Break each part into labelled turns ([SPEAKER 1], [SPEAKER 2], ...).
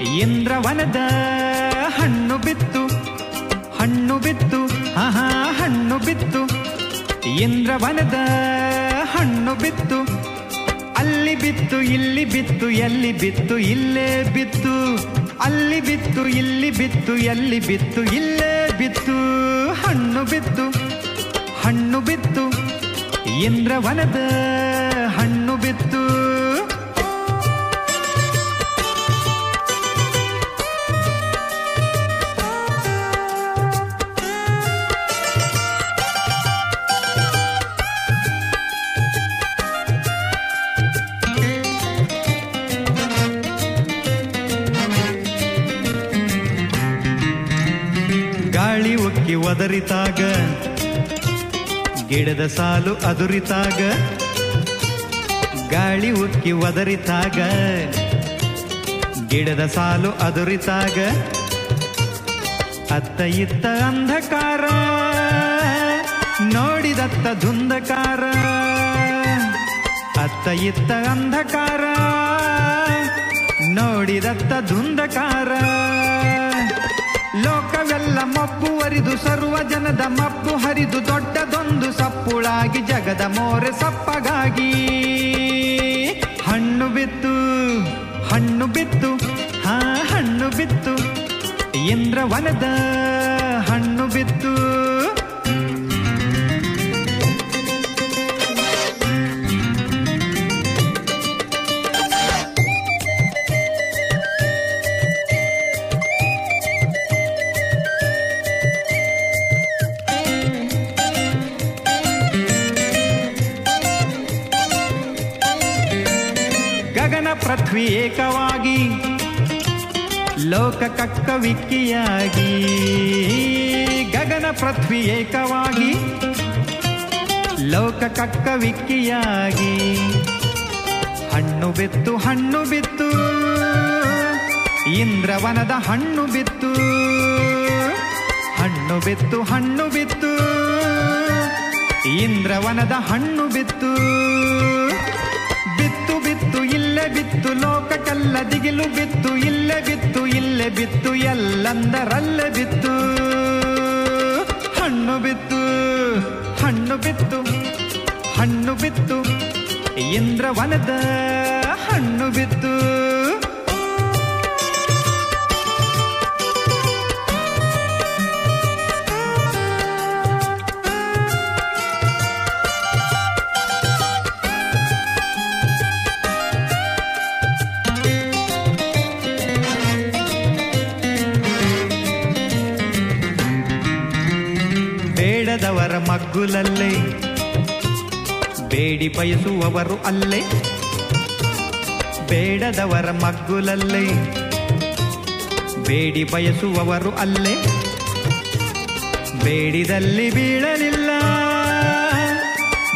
[SPEAKER 1] ಇಂದ್ರವನದ ಹಣ್ಣು ಬಿತ್ತು ಹಣ್ಣು ಬಿತ್ತು, ಆಹಾ, ಹಣ್ಣು ಬಿತ್ತು. ಇಂದ್ರವನದ ಹಣ್ಣು ಬಿತ್ತು, ಅಲ್ಲಿ ಬಿತ್ತು, ಇಲ್ಲಿ ಬಿತ್ತು, ಎಲ್ಲಿ ಬಿತ್ತು, ಇಲ್ಲೇ ಬಿತ್ತು. ಅಲ್ಲಿ ಬಿತ್ತು, ಇಲ್ಲಿ ಬಿತ್ತು, ಎಲ್ಲಿ ಬಿತ್ತು, ಇಲ್ಲೇ ಬಿತ್ತು. ಹಣ್ಣು ಬಿತ್ತು ಹಣ್ಣು ಬಿತ್ತು, ಇಂದ್ರವನದ ಹಣ್ಣು ಬಿತ್ತು. ಒದರಿತಾಗ ಗಿಡದ ಸಾಲು ಅದುರಿತಾಗ. ಗಾಳಿ ಉಕ್ಕಿ ಒದರಿತಾಗ. ಗಿಡದ ಸಾಲು ಅದುರಿತಾಗ. ಅತ್ತ ಇತ್ತ ಅಂಧಕಾರ. ನೋಡಿದತ್ತ ಧುಂದಕಾರ ಅತ್ತ ಇತ್ತ ಅಂಧಕಾರ. ನೋಡಿದತ್ತ ಧುಂದಕಾರ ಲೋಕವೆಲ್ಲ ಮಬ್ಬು ಹರಿದು ಸರ್ವ ಜನದ ಮಬ್ಬು ಹರಿದು ದೊಡ್ಡದೊಂದು ಸಪ್ಪುಳಾಗಿ ಜಗದ ಮೋರೆ ಸಪ್ಪಗಾಗಿ. ಹಣ್ಣು ಬಿತ್ತು ಹಣ್ಣು ಬಿತ್ತು, ಹಾ, ಹಣ್ಣು ಬಿತ್ತು. ಇಂದ್ರವನದ ಹಣ್ಣು ಬಿತ್ತು. ಗಗನ ಪೃಥ್ವಿ ಏಕವಾಗಿ, ಲೋಕ ಕಕ್ಕ ವಿಕ್ಕಿಯಾಗಿ ಗಗನ ಪೃಥ್ವಿ ಏಕವಾಗಿ, ಲೋಕ ಕಕ್ಕ ವಿಕ್ಕಿಯಾಗಿ ಹಣ್ಣು ಬಿತ್ತು ಹಣ್ಣು ಬಿತ್ತು, ಇಂದ್ರವನದ ಹಣ್ಣು ಬಿತ್ತು ಹಣ್ಣು ಬಿತ್ತು ಹಣ್ಣು ಬಿತ್ತು, ಇಂದ್ರವನದ ಹಣ್ಣು ಬಿತ್ತು. ಇಲ್ಲೇ ಬಿತ್ತು, ಲೋಕಕ್ಕೆಲ್ಲ ದಿಗಿಲು ಬಿತ್ತು, ಇಲ್ಲೇ ಬಿತ್ತು ಇಲ್ಲೇ ಬಿತ್ತು, ಎಲ್ಲಂದರಲ್ಲೇ ಬಿತ್ತು. ಹಣ್ಣು ಬಿತ್ತು ಹಣ್ಣು ಬಿತ್ತು ಹಣ್ಣು ಬಿತ್ತು, ಇಂದ್ರವನದ ಹಣ್ಣು ಬಿತ್ತು. ಮಗ್ಗುಲಲ್ಲೇ. ಬೇಡಿ ಬಯಸುವವರು ಅಲ್ಲೇ. ಬೇಡದವರ ಮಗ್ಗುಲಲ್ಲೇ. ಬೇಡಿ ಬಯಸುವವರು ಅಲ್ಲೇ. ಬೇಡಿದಲ್ಲಿ ಬೀಳಲಿಲ್ಲ.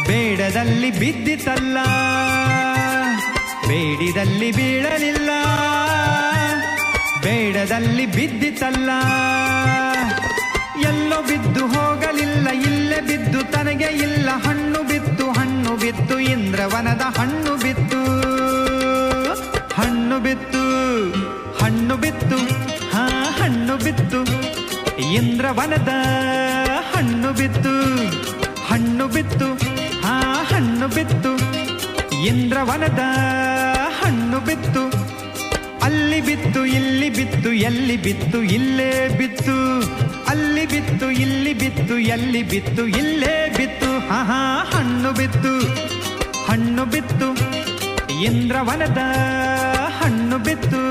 [SPEAKER 1] ಬೇಡದಲ್ಲಿ ಬಿದ್ದಿತಲ್ಲ. ಬೇಡಿದಲ್ಲಿ ಬೀಳಲಿಲ್ಲ. ಬೇಡದಲ್ಲಿ ಬಿದ್ದಿತಲ್ಲ. ಎಲ್ಲೋ ಬಿದ್ದು ಇಲ್ಲೇ ಬಿದ್ದು ತನಗೆ ಇಲ್ಲ, ಹಣ್ಣು ಬಿತ್ತು ಹಣ್ಣು ಬಿತ್ತು, ಇಂದ್ರವನದ ಹಣ್ಣು ಬಿತ್ತು. ಹಣ್ಣು ಬಿತ್ತು ಹಣ್ಣು ಬಿತ್ತು, ಹಾ, ಹಣ್ಣು ಬಿತ್ತು, ಇಂದ್ರವನದ ಹಣ್ಣು ಬಿತ್ತು. ಹಣ್ಣು ಬಿತ್ತು, ಹಾ, ಹಣ್ಣು ಬಿತ್ತು, ಇಂದ್ರವನದ ಹಣ್ಣು ಬಿತ್ತು. ಅಲ್ಲಿ ಬಿತ್ತು, ಇಲ್ಲಿ ಬಿತ್ತು, ಎಲ್ಲಿ ಬಿತ್ತು, ಇಲ್ಲೇ ಬಿತ್ತು. ಅಲ್ಲಿ ಬಿತ್ತು, ಇಲ್ಲಿ ಬಿತ್ತು, ಎಲ್ಲಿ ಬಿತ್ತು, ಇಲ್ಲೇ ಬಿತ್ತು. ಹಾ ಹಾ ಹಣ್ಣು ಬಿತ್ತು ಹಣ್ಣು ಬಿತ್ತು. ಇಂದ್ರವನದ ಹಣ್ಣು ಬಿತ್ತು.